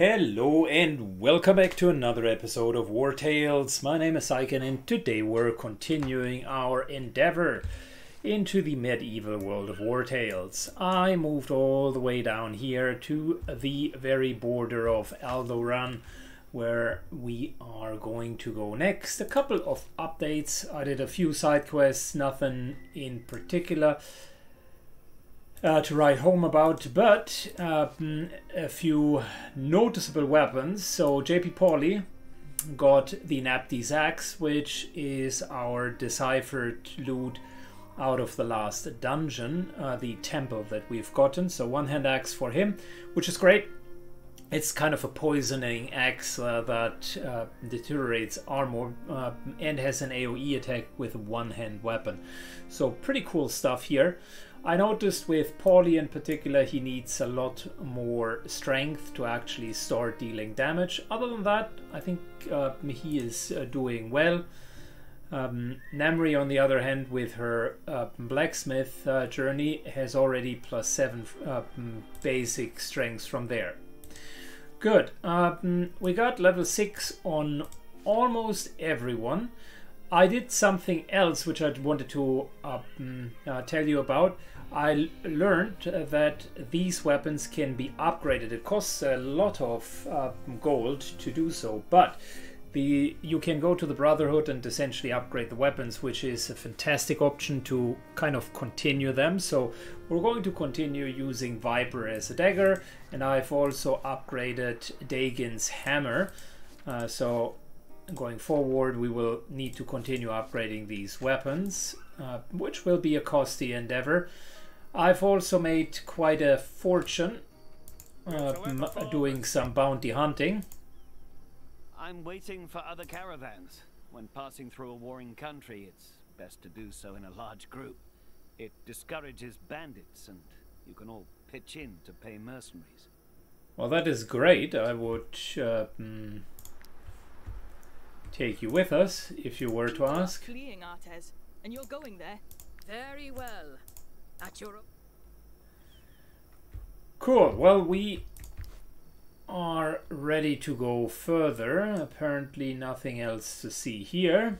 Hello and welcome back to another episode of Wartales. My name is Syken and today we're continuing our endeavor into the medieval world of Wartales. I moved all the way down here to the very border of Aldoran where we are going to go next. A couple of updates. I did a few side quests, nothing in particular uh, to write home about, but um, a few noticeable weapons. So JP Pauli got the Napti's axe, which is our deciphered loot out of the last dungeon, uh, the temple that we've gotten. So one hand axe for him, which is great. It's kind of a poisoning axe uh, that uh, deteriorates armor uh, and has an AoE attack with a one hand weapon. So pretty cool stuff here. I noticed with Pauli in particular, he needs a lot more strength to actually start dealing damage. Other than that, I think uh, he is uh, doing well. Um, Namri, on the other hand, with her uh, blacksmith uh, journey, has already plus 7 uh, basic strengths from there. Good. Um, we got level 6 on almost everyone. I did something else which I wanted to uh, uh, tell you about. I learned that these weapons can be upgraded. It costs a lot of uh, gold to do so, but the you can go to the Brotherhood and essentially upgrade the weapons, which is a fantastic option to kind of continue them. So we're going to continue using Viper as a dagger, and I've also upgraded Dagin's hammer. Uh, so going forward, we will need to continue upgrading these weapons, uh, which will be a costly endeavor. I've also made quite a fortune uh, doing some bounty hunting. I'm waiting for other caravans. When passing through a warring country, it's best to do so in a large group. It discourages bandits, and you can all pitch in to pay mercenaries. Well, that is great. I would uh, mm, take you with us if you were to ask. Fleeing Arthes, and you're going there. Very well. At your Cool. Well, we are ready to go further. Apparently nothing else to see here.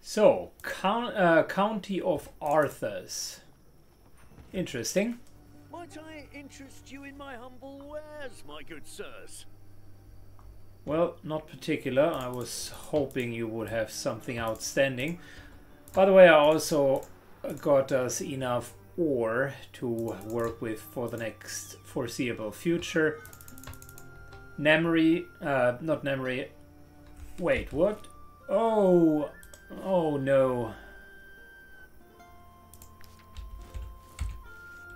So, count, uh, County of Arthes. Interesting. Might I interest you in my humble wares, my good sirs? Well, not particular. I was hoping you would have something outstanding. By the way, I also got us enough ore to work with for the next foreseeable future. Namri, uh, not Namri. Wait, what? Oh, oh no.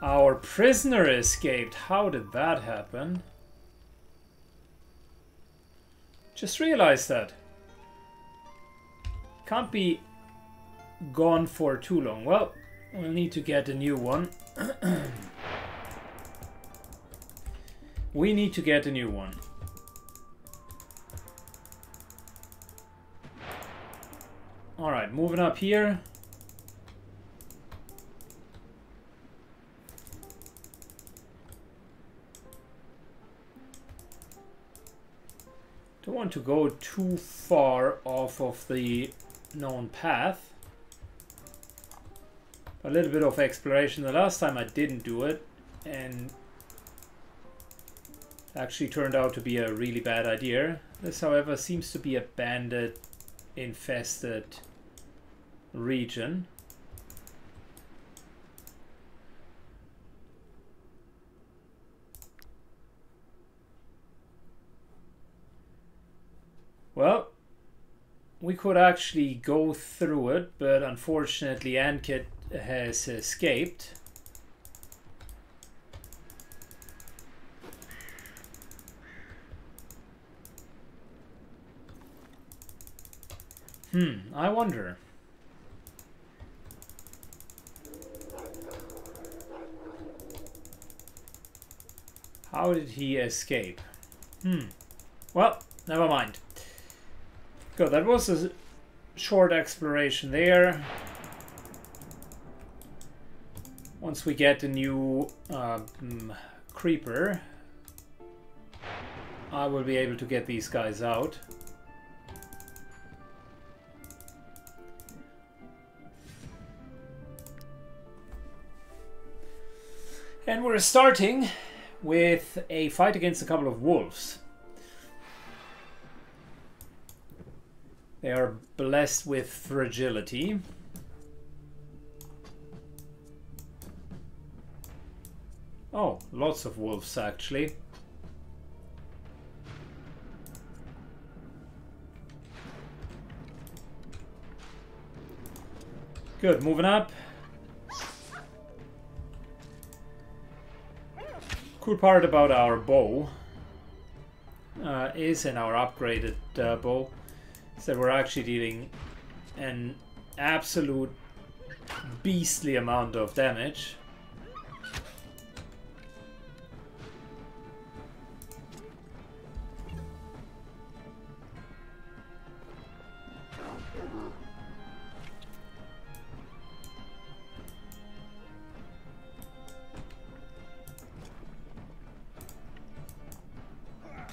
Our prisoner escaped. How did that happen? Just realized that. Can't be gone for too long. Well, we'll need to get a new one. we need to get a new one. Alright, moving up here. Don't want to go too far off of the known path. A little bit of exploration. The last time I didn't do it and actually turned out to be a really bad idea. This, however, seems to be a bandit infested region. Well, we could actually go through it, but unfortunately Ankit has escaped. Hmm, I wonder. How did he escape? Hmm. Well, never mind. Good, that was a short exploration there. Once we get a new mm, creeper, I will be able to get these guys out. And we're starting with a fight against a couple of wolves. They are blessed with fragility. Oh, lots of wolves actually. Good, moving up. Cool part about our bow uh, is, in our upgraded uh, bow, is that we're actually dealing an absolute beastly amount of damage.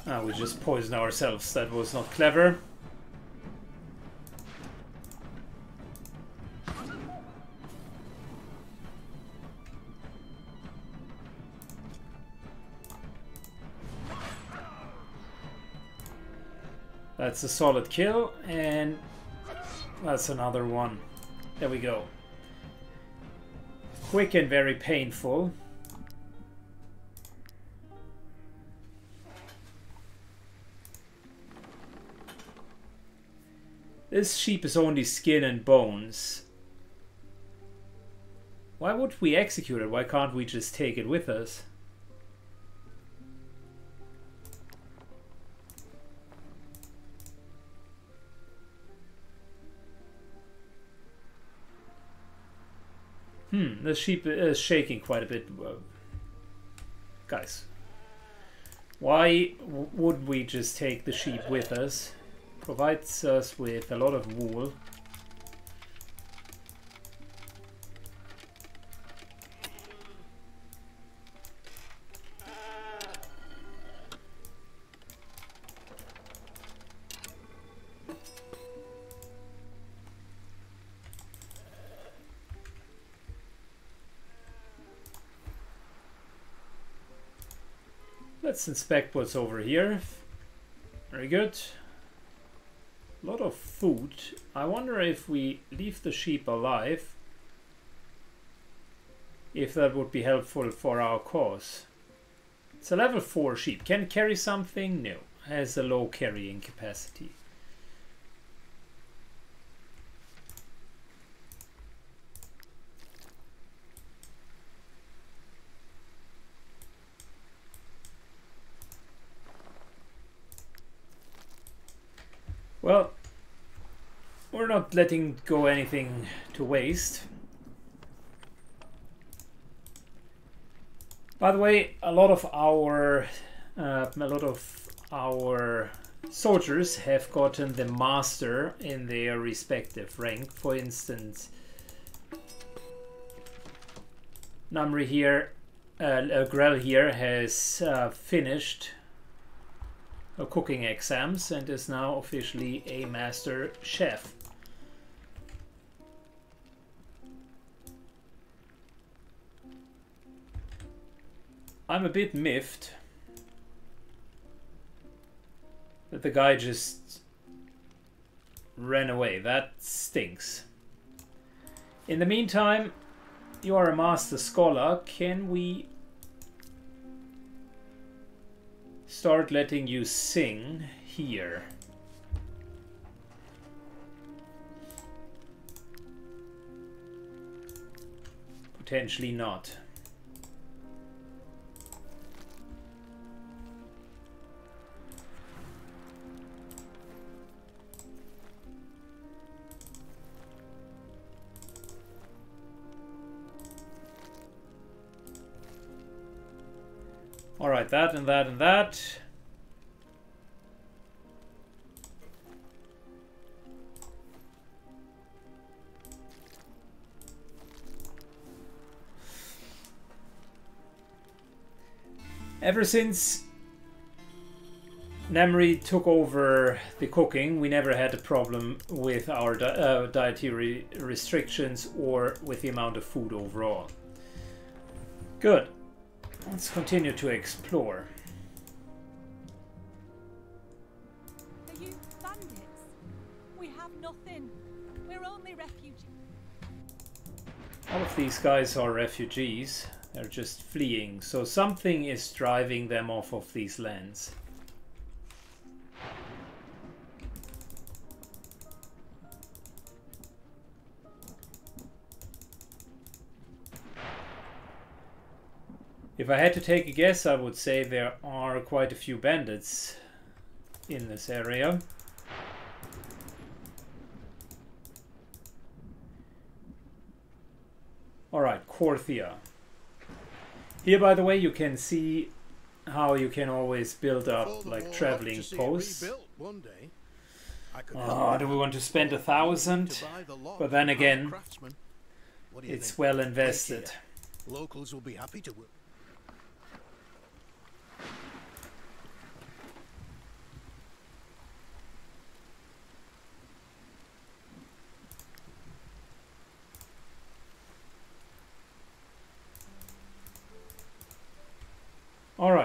Ah, we just poisoned ourselves. That was not clever. That's a solid kill, and that's another one. There we go. Quick and very painful. This sheep is only skin and bones. Why would we execute it? Why can't we just take it with us? Hmm, the sheep is shaking quite a bit. Guys, why would we just take the sheep with us? Provides us with a lot of wool. Let's inspect what's over here. Very good. A lot of food. I wonder if we leave the sheep alive, if that would be helpful for our cause. It's a level 4 sheep. Can carry something? No. Has a low carrying capacity. Well, we're not letting go anything to waste. By the way, a lot of our uh, a lot of our soldiers have gotten the master in their respective rank. For instance, Namri here, uh, Grell here has uh, finished uh, cooking exams and is now officially a master chef. I'm a bit miffed that the guy just ran away. That stinks. In the meantime, you are a master scholar. Can we start letting you sing here. Potentially not. Alright, that and that and that. Ever since Nemri took over the cooking, we never had a problem with our di uh, dietary restrictions or with the amount of food overall. Good. Let's continue to explore. Are you bandits? We have nothing. We're only refugees. All of these guys are refugees. They're just fleeing, so something is driving them off of these lands. If I had to take a guess, I would say there are quite a few bandits in this area. Alright, Korthia. Here, by the way, you can see how you can always build up like traveling hope to see it posts. one day. I could Oh, do we want to spend a thousand? buy the lot But then again, craftsmen. What do you It's well invested. Locals will be happy to work.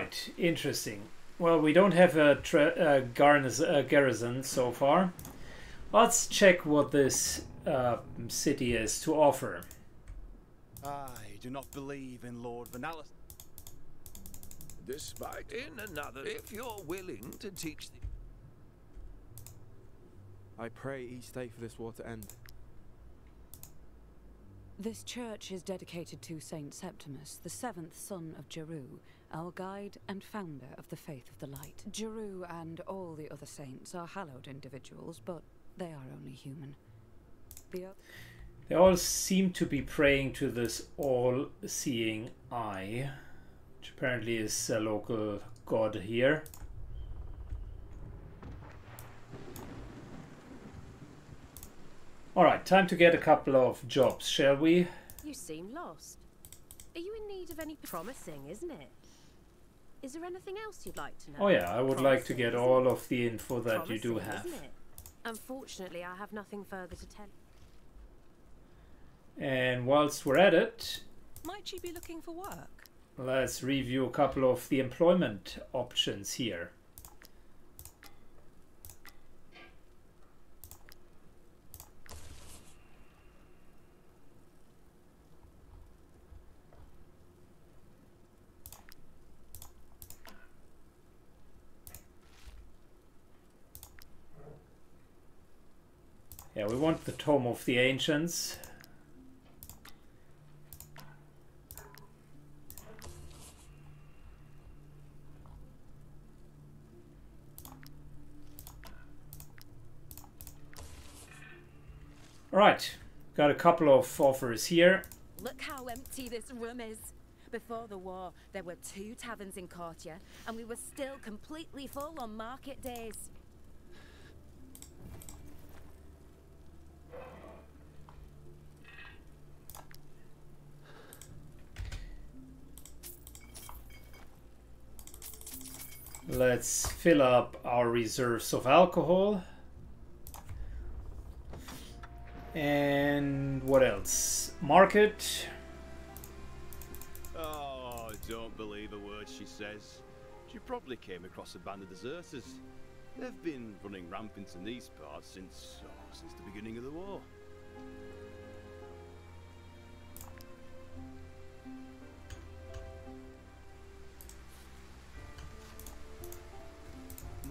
Alright, interesting. Well, we don't have a, tra- a, garnis- a garrison so far. Let's check what this uh, city is to offer. I do not believe in Lord Venalis. Despite in another, if you're willing to teach the I pray each day for this war to end. This church is dedicated to Saint Septimus, the seventh son of Jeru, our guide and founder of the Faith of the Light. Jeru and all the other saints are hallowed individuals, but they are only human. The o- They all seem to be praying to this all seeing eye, which apparently is a local god here. Alright, time to get a couple of jobs, shall we? You seem lost. Are you in need of any promising, isn't it? Is there anything else you'd like to know? Oh yeah, I would like to get all of the info that you do have. Unfortunately, I have nothing further to tell. And whilst we're at it, Might you be looking for work? let's review a couple of the employment options here. We want the Tome of the Ancients. Right, got a couple of offers here. Look how empty this room is. Before the war, there were two taverns in Courtia, and we were still completely full on market days. Let's fill up our reserves of alcohol. And what else? Market. Oh, don't believe a word she says. She probably came across a band of deserters. They've been running rampant in these parts since oh, since the beginning of the war.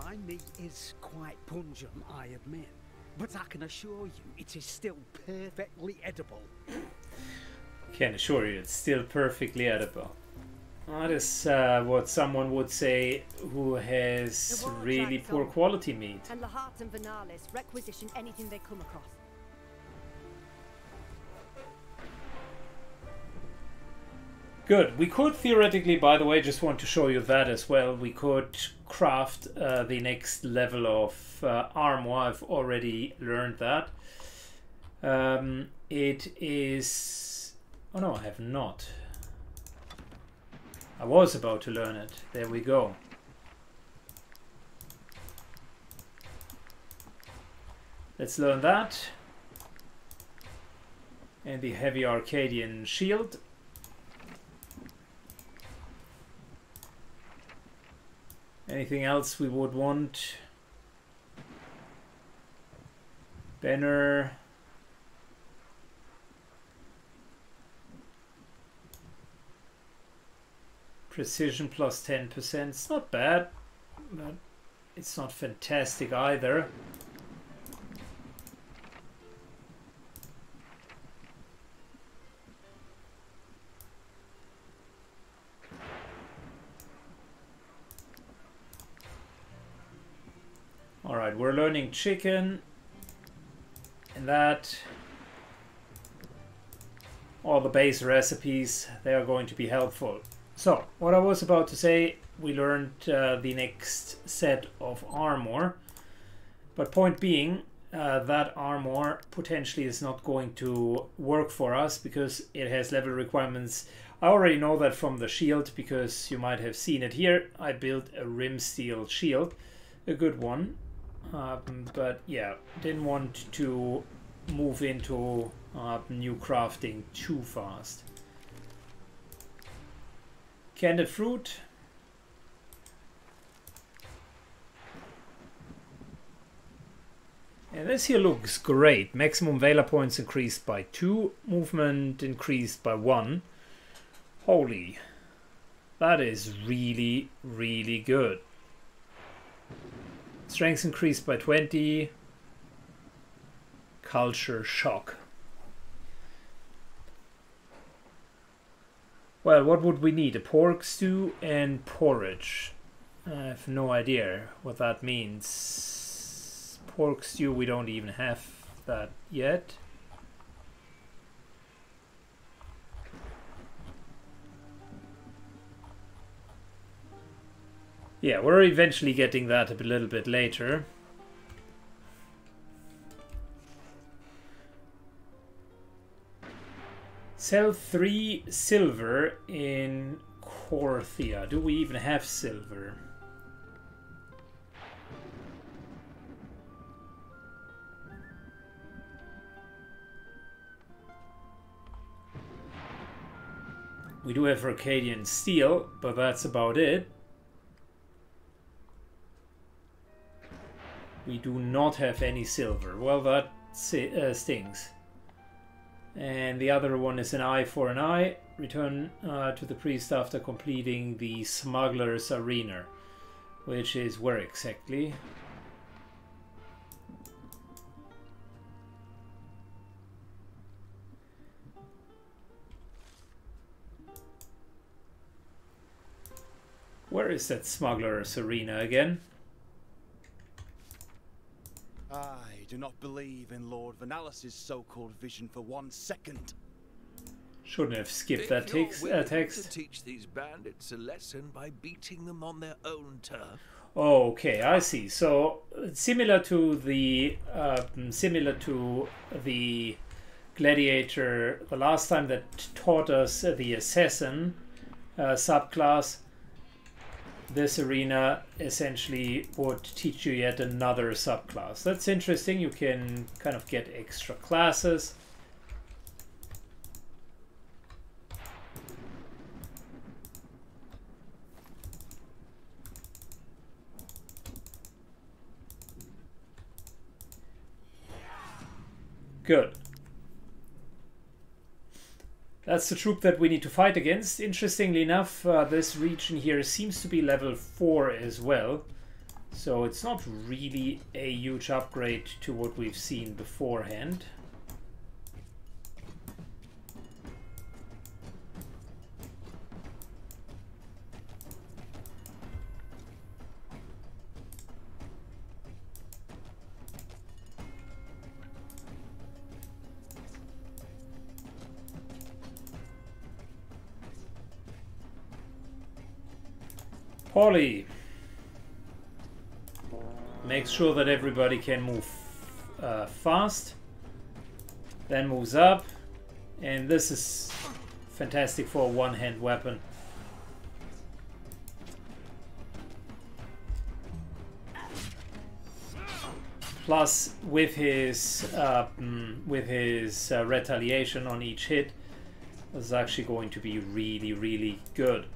My meat is quite pungent, I admit, but I can assure you it is still perfectly edible. Can assure you it's still perfectly edible. That is uh, what someone would say who has really poor quality meat. And Lahart and Venalis requisition anything they come across. Good. We could theoretically, by the way, just want to show you that as well. We could craft uh, the next level of uh, armor. I've already learned that. Um, it is. Oh no, I have not. I was about to learn it. There we go. Let's learn that. And the heavy Arcadian shield. Anything else we would want? Banner. Precision plus 10%. It's not bad, but it's not fantastic either. We're learning chicken. And that... All the base recipes, they are going to be helpful. So, what I was about to say, we learned uh, the next set of armor. But point being, uh, that armor potentially is not going to work for us because it has level requirements. I already know that from the shield because you might have seen it here. I built a rim steel shield, a good one. Um, but yeah, didn't want to move into uh, new crafting too fast. Candid fruit. And this here looks great. Maximum Valor points increased by 2, movement increased by 1. Holy. That is really, really good. Strength increased by 20. Culture shock. Well, what would we need? A pork stew and porridge. I have no idea what that means. Pork stew, we don't even have that yet. Yeah, we're eventually getting that a little bit later. Sell three silver in Korthia. Do we even have silver? We do have Arcadian steel, but that's about it. We do not have any silver. Well, that uh, stings. And the other one is an eye for an eye. Return uh, to the priest after completing the smuggler's arena. Which is where exactly? Where is that smuggler's arena again? I do not believe in Lord Vanalis's so-called vision for one second. Shouldn't have skipped that you're text. willing Uh, text. To teach these bandits a lesson by beating them on their own turf. Oh, okay, I see. So similar to the uh, similar to the gladiator, the last time that taught us the assassin uh, subclass. This arena essentially would teach you yet another subclass. That's interesting. You can kind of get extra classes. Good. That's the troop that we need to fight against. Interestingly enough, uh, this region here seems to be level 4 as well. So it's not really a huge upgrade to what we've seen beforehand. Polly makes sure that everybody can move uh, fast, then moves up, and this is fantastic for a one-hand weapon. Plus, with his uh, mm, with his uh, retaliation on each hit, is actually going to be really, really good.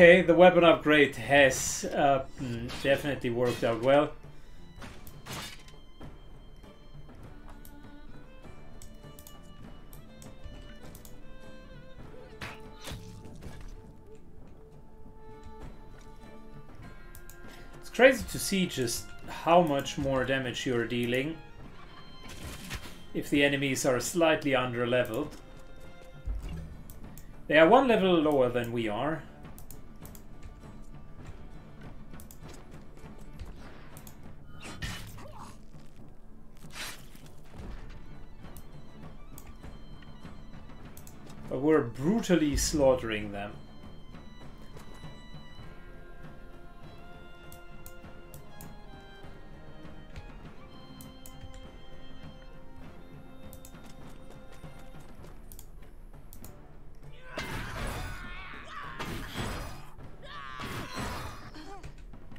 Okay, the weapon upgrade has uh, mm, definitely worked out well. It's crazy to see just how much more damage you're dealing if the enemies are slightly under leveled. They are one level lower than we are. We're brutally slaughtering them.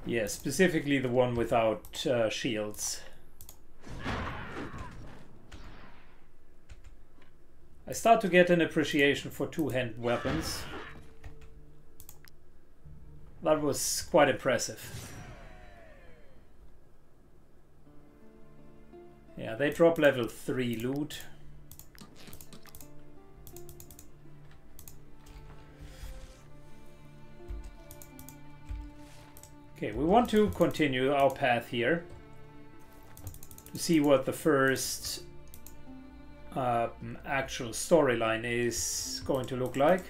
Yeah, specifically the one without uh, shields. I start to get an appreciation for two-hand weapons. That was quite impressive. Yeah, they drop level 3 loot. Okay, we want to continue our path here to see what the first um, actual storyline is going to look like.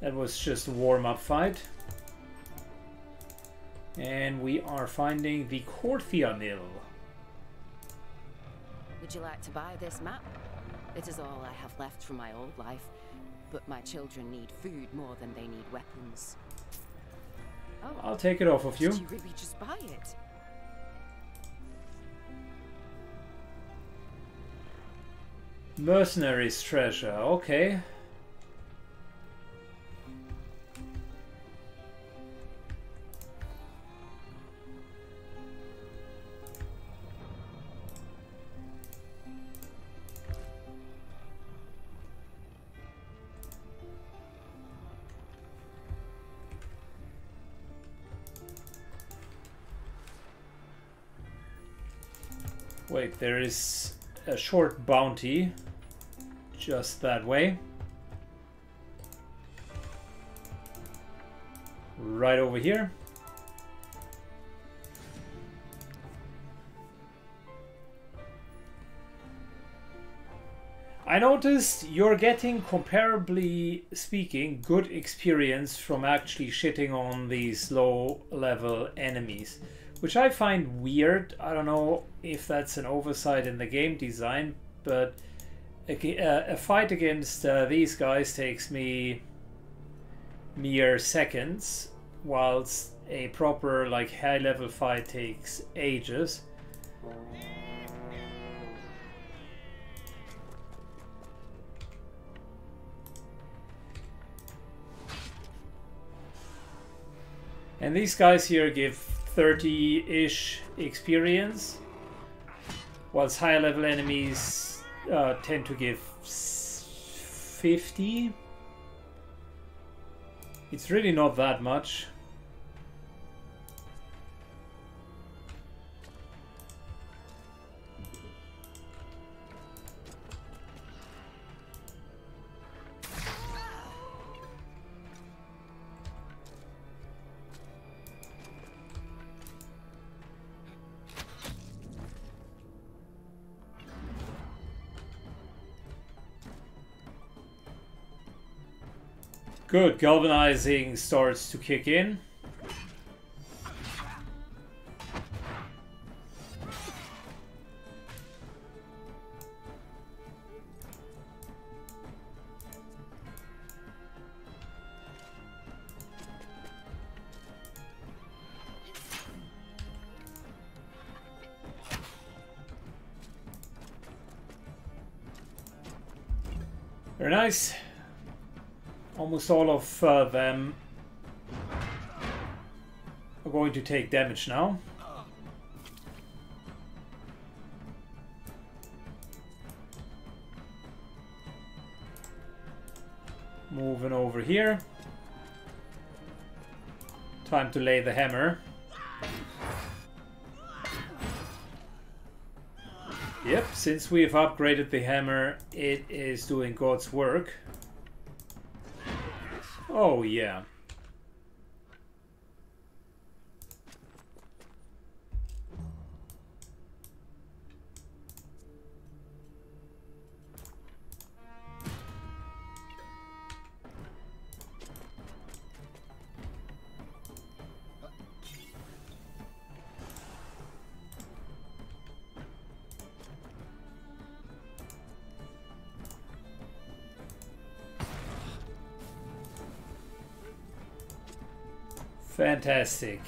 That was just a warm-up fight. And we are finding the Korthia Mill. Would you like to buy this map? It is all I have left from my old life, but my children need food more than they need weapons. Oh, I'll take it off of you. Did you really just buy it? Mercenaries treasure, okay. Wait, there is a short bounty just that way. Right over here. I noticed you're getting, comparably speaking, good experience from actually shitting on these low level enemies which I find weird. I don't know if that's an oversight in the game design, but a, uh, a fight against uh, these guys takes me mere seconds, whilst a proper like high level fight takes ages. And these guys here give 30-ish experience, whilst higher level enemies uh, tend to give 50. It's really not that much. Good, galvanizing starts to kick in. All of uh, them are going to take damage now. Moving over here. Time to lay the hammer. Yep, since we've upgraded the hammer, it is doing God's work. Oh yeah. Fantastic.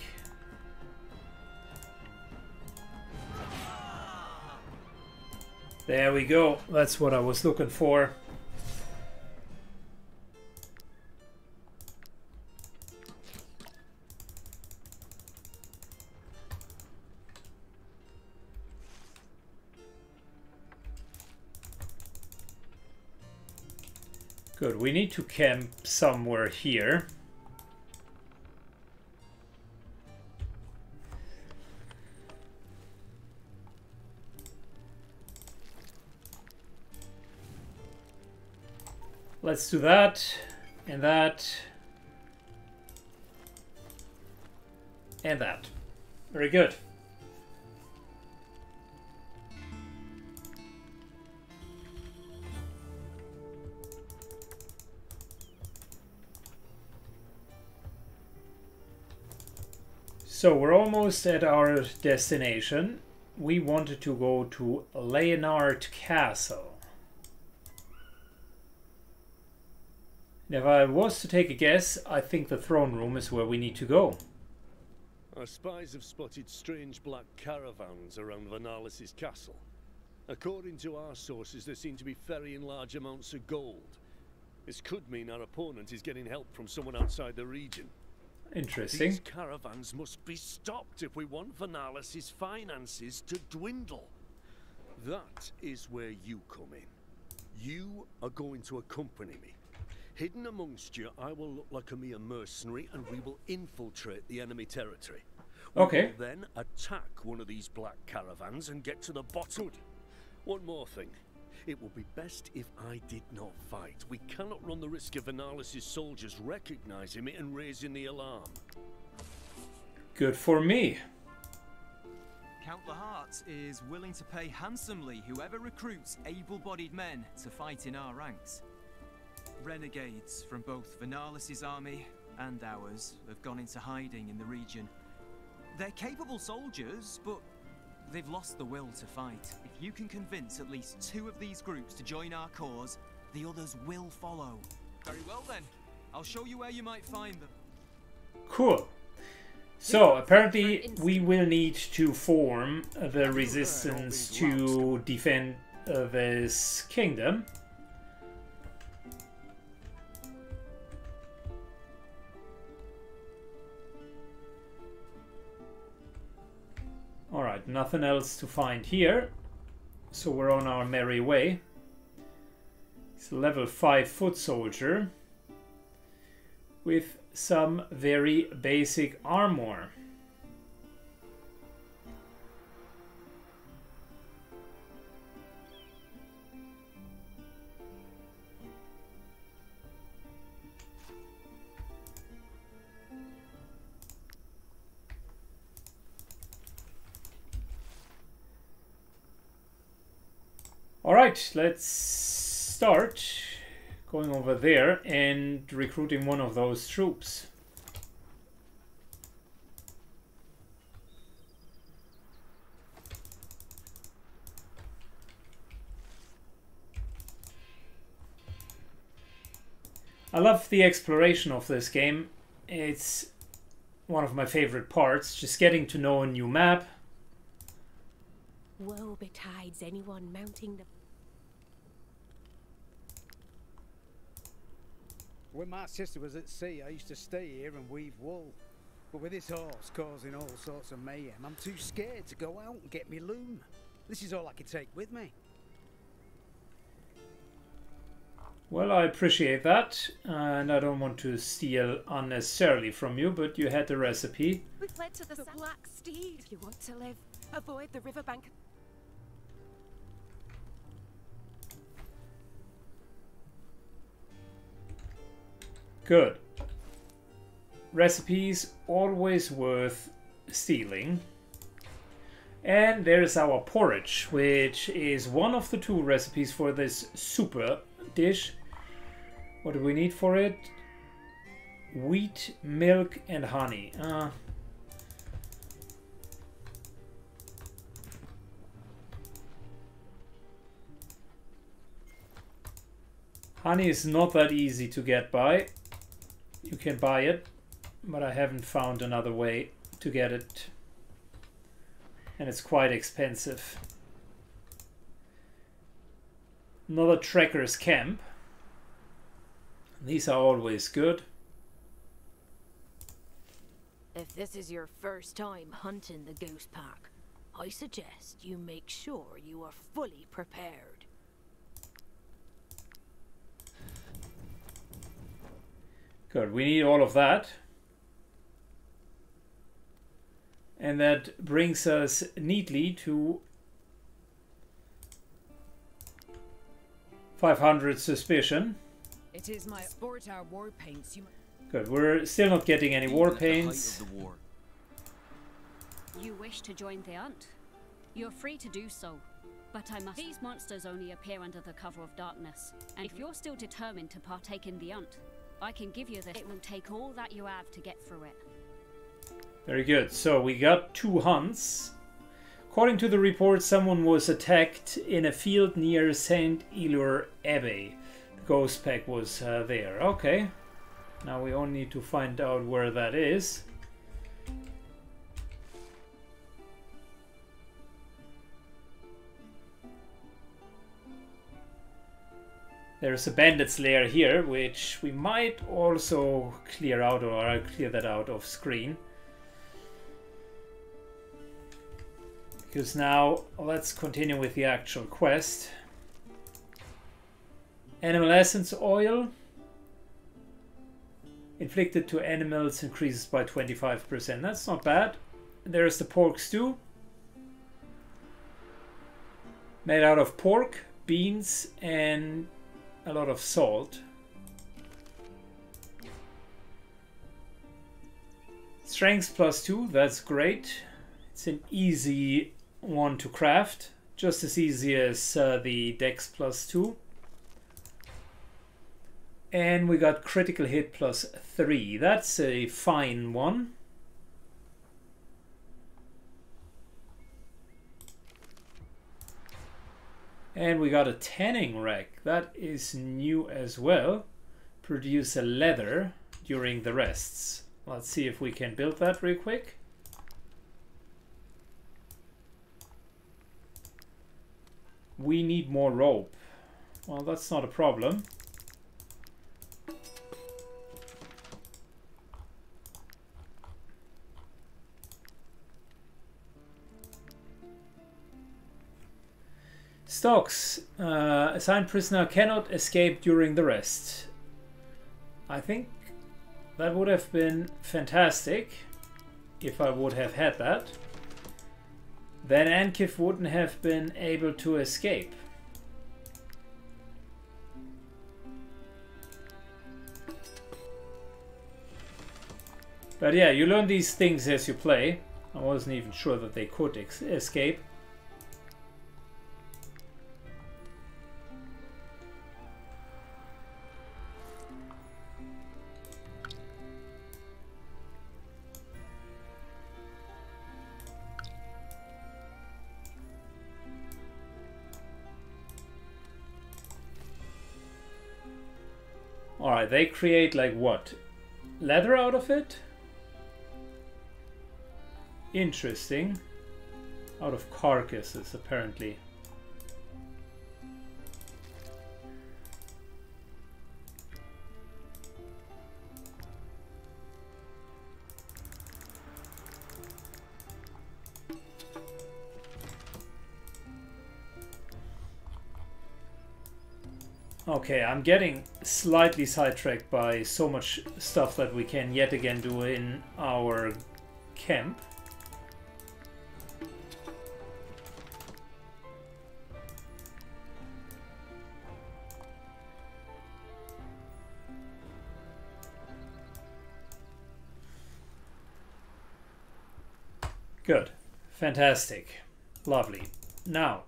There we go. That's what I was looking for. Good, we need to camp somewhere here. Let's do that, and that, and that. Very good. So we're almost at our destination. We wanted to go to Leonard Castle. If I was to take a guess, I think the throne room is where we need to go. Our spies have spotted strange black caravans around Vernalis' castle. According to our sources, they seem to be ferrying large amounts of gold. This could mean our opponent is getting help from someone outside the region. Interesting. These caravans must be stopped if we want Vernalis' finances to dwindle. That is where you come in. You are going to accompany me. Hidden amongst you, I will look like a mere mercenary and we will infiltrate the enemy territory. We okay. will then attack one of these black caravans and get to the bottom. One more thing. It would be best if I did not fight. We cannot run the risk of Vernalis' soldiers recognizing me and raising the alarm. Good for me. Count Lahart is willing to pay handsomely whoever recruits able-bodied men to fight in our ranks. Renegades from both Vernalis' army and ours have gone into hiding in the region. They're capable soldiers, but they've lost the will to fight. If you can convince at least two of these groups to join our cause, the others will follow. Very well then. I'll show you where you might find them. Cool. So, apparently we will need to form the resistance to defend uh, this kingdom. Nothing else to find here. So we're on our merry way. It's a level 5 foot soldier with some very basic armor. Alright, let's start going over there and recruiting one of those troops. I love the exploration of this game. It's one of my favorite parts, just getting to know a new map. Woe betides anyone mounting the When my sister was at sea, I used to stay here and weave wool. But with this horse causing all sorts of mayhem, I'm too scared to go out and get me loom. This is all I can take with me. Well, I appreciate that, and I don't want to steal unnecessarily from you, but you had the recipe. We fled to the, the Black Steed. If you want to live, avoid the riverbank. Good. Recipes always worth stealing. And there's our porridge, which is one of the two recipes for this super dish. What do we need for it? Wheat, milk, and honey. Uh, honey is not that easy to get by. You can buy it, but I haven't found another way to get it. And it's quite expensive. Another trekker's camp. These are always good. If this is your first time hunting the Ghost Pack, I suggest you make sure you are fully prepared. Good, we need all of that. And that brings us neatly to 500 suspicion. It is my sport our war paints. You Good, we're still not getting any war paints. war. You wish to join the Hunt? You're free to do so. But I must. These monsters only appear under the cover of darkness. And if you're still determined to partake in the Hunt, I can give you this. It will take all that you have to get through it. Very good. So we got two hunts. According to the report, someone was attacked in a field near St. Elur Abbey. The ghost pack was uh, there. Okay. Now we only need to find out where that is. There's a bandit's lair here, which we might also clear out, or I'll clear that out off screen. Because now, let's continue with the actual quest. Animal essence oil. Inflicted to animals increases by 25%. That's not bad. There's the pork stew. Made out of pork, beans, and a lot of salt. Strength plus 2, that's great. It's an easy one to craft. Just as easy as uh, the Dex plus 2. And we got critical hit plus 3. That's a fine one. And we got a tanning rack. That is new as well. Produce a leather during the rests. Let's see if we can build that real quick. We need more rope. Well, that's not a problem. Stocks. Uh, assigned prisoner cannot escape during the rest. I think that would have been fantastic if I would have had that. Then Ankif wouldn't have been able to escape. But yeah, you learn these things as you play. I wasn't even sure that they could escape. They create like what? Leather out of it? Interesting. Out of carcasses, apparently. Okay, I'm getting slightly sidetracked by so much stuff that we can yet again do in our camp. Good. Fantastic. Lovely. Now,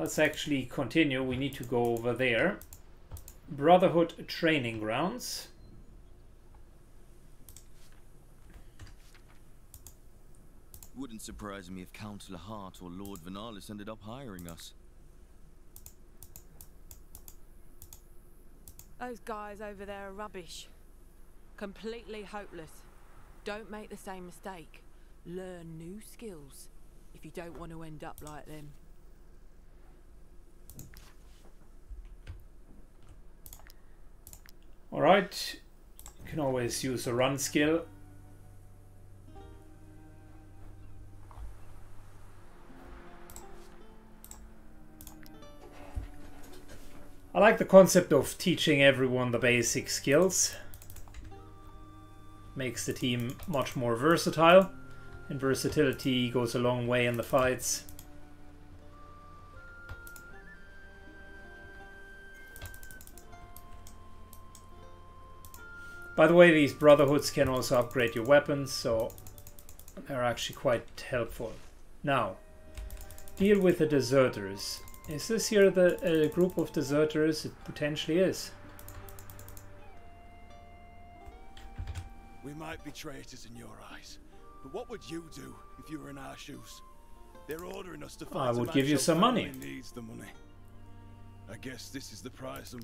let's actually continue. We need to go over there. Brotherhood Training Grounds. Wouldn't surprise me if Councillor Lahart or Lord Venalis ended up hiring us. Those guys over there are rubbish. Completely hopeless. Don't make the same mistake. Learn new skills if you don't want to end up like them. Alright, you can always use a run skill. I like the concept of teaching everyone the basic skills. Makes the team much more versatile, and versatility goes a long way in the fights. By the way, these brotherhoods can also upgrade your weapons, so they're actually quite helpful. Now, deal with the deserters. Is this here the uh, group of deserters? It potentially is. We might be traitors in your eyes, but what would you do if you were in our shoes? They're ordering us to fight I would give you some money. Needs the money. I guess this is the price I'm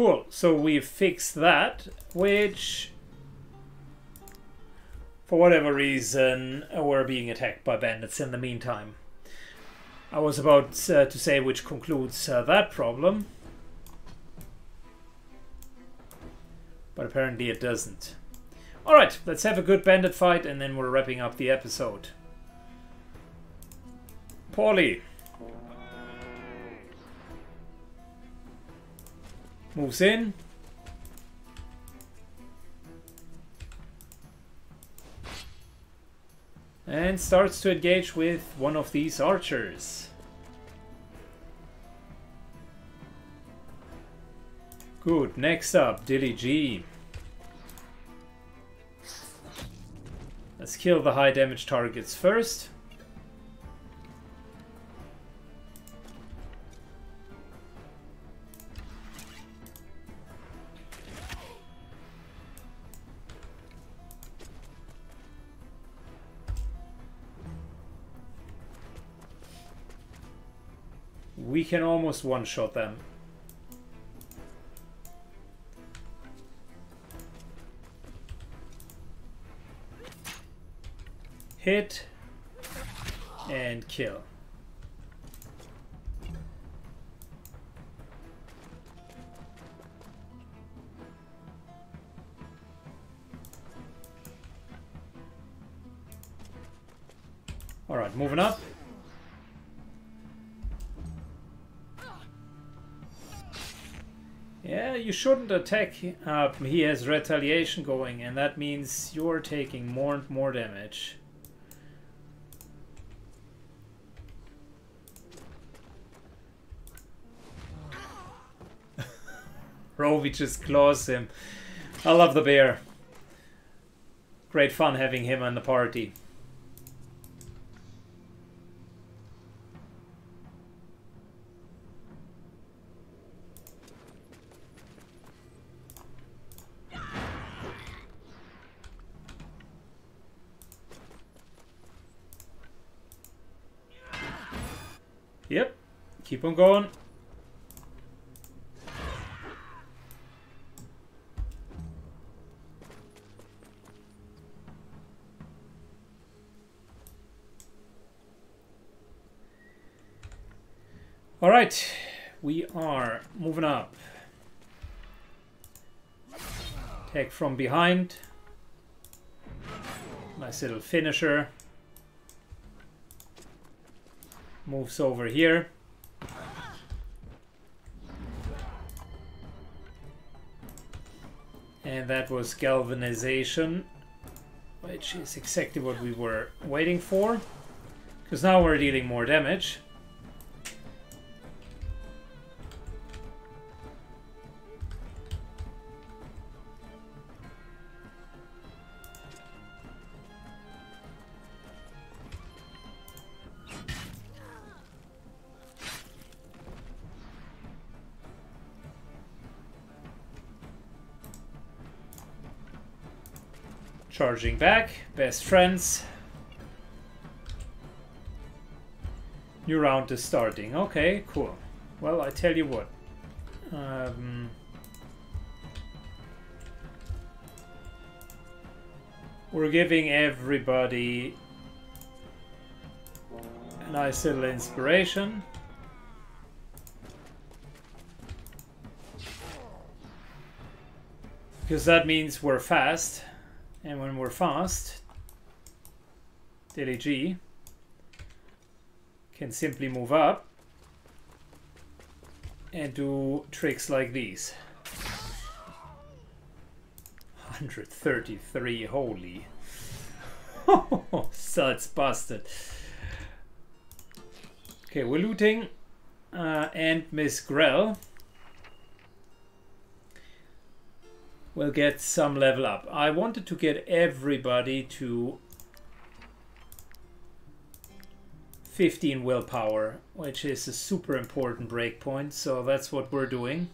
Cool, so we've fixed that, which for whatever reason we're being attacked by bandits in the meantime. I was about uh, to say which concludes uh, that problem. But apparently it doesn't. Alright, let's have a good bandit fight and then we're wrapping up the episode. Paulie. Moves in. And starts to engage with one of these archers. Good, next up, Dilly G. Let's kill the high damage targets first. We can almost one-shot them. Hit and kill. Alright, moving up. You shouldn't attack. Uh, he has retaliation going, and that means you're taking more and more damage. Rovi just claws him. I love the bear. Great fun having him in the party. Keep on going. All right, we are moving up. Take from behind. Nice little finisher. Moves over here. That was galvanization, which is exactly what we were waiting for. Because now we're dealing more damage. Back, best friends. New round is starting. Okay, cool. Well, I tell you what. Um, we're giving everybody a nice little inspiration. Because that means we're fast. And when we're fast, Dilly G can simply move up and do tricks like these. 133, holy. Such busted. Okay, we're looting. Uh, and Miss Grell will get some level up. I wanted to get everybody to 15 willpower, which is a super important breakpoint, so that's what we're doing.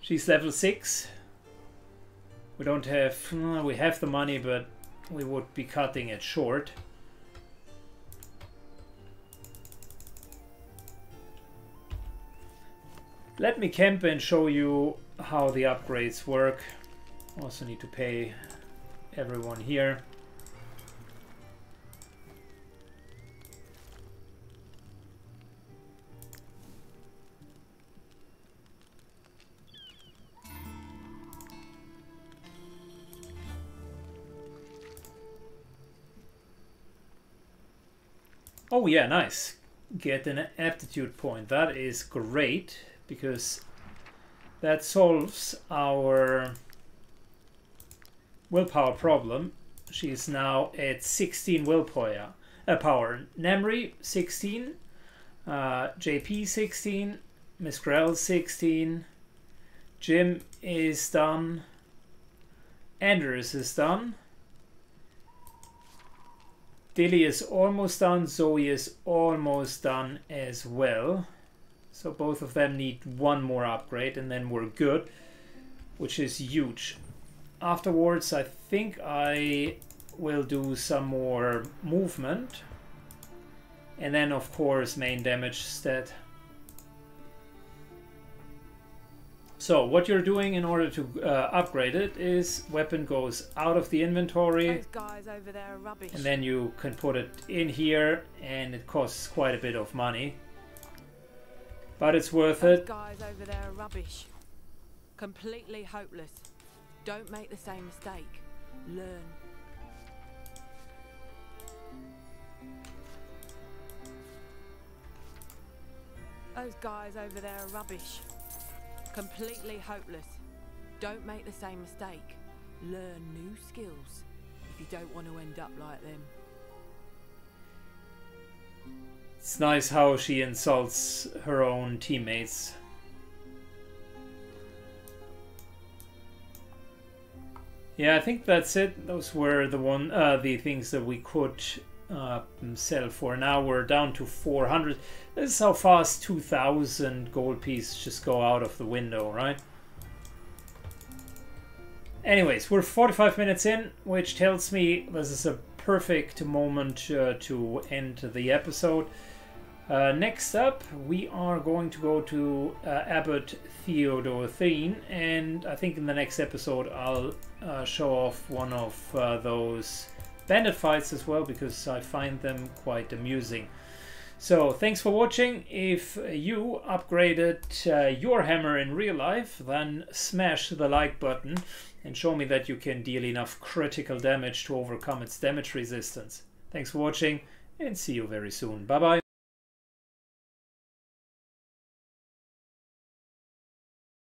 She's level 6. We don't have... We have the money, but we would be cutting it short. Let me camp and show you how the upgrades work. Also need to pay everyone here. Oh yeah, nice. Get an aptitude point. That is great because that solves our willpower problem. She is now at 16 willpower. Uh, power. Namri 16, uh, JP 16, Miss Grell 16, Jim is done, Anders is done, Dilly is almost done, Zoe is almost done as well. So both of them need one more upgrade and then we're good, which is huge. Afterwards, I think I will do some more movement. And then, of course, main damage stat. So what you're doing in order to uh, upgrade it is weapon goes out of the inventory and then you can put it in here and it costs quite a bit of money. But it's worth Those it. guys over there are rubbish. Completely hopeless. Don't make the same mistake. Learn. Those guys over there are rubbish. Completely hopeless. Don't make the same mistake. Learn new skills if you don't want to end up like them. It's nice how she insults her own teammates. Yeah, I think that's it. Those were the one, uh, the things that we could uh, sell for. Now we're down to 400. This is how fast 2,000 gold pieces just go out of the window, right? Anyways, we're 45 minutes in, which tells me this is a perfect moment uh, to end the episode. Uh, next up, we are going to go to uh, Abbot Theodothene, and I think in the next episode I'll uh, show off one of uh, those bandit fights as well because I find them quite amusing. So thanks for watching. If you upgraded uh, your hammer in real life, then smash the like button and show me that you can deal enough critical damage to overcome its damage resistance. Thanks for watching and see you very soon. Bye bye.